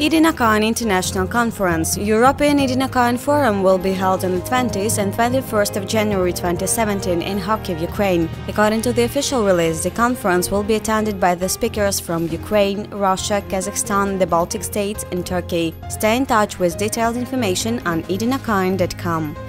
E-Dinar Coin International Conference European E-Dinar Coin Forum will be held on the 20th and 21st of January 2017 in Kharkiv, Ukraine. According to the official release, the conference will be attended by the speakers from Ukraine, Russia, Kazakhstan, the Baltic states and Turkey. Stay in touch with detailed information on edinarcoin.com.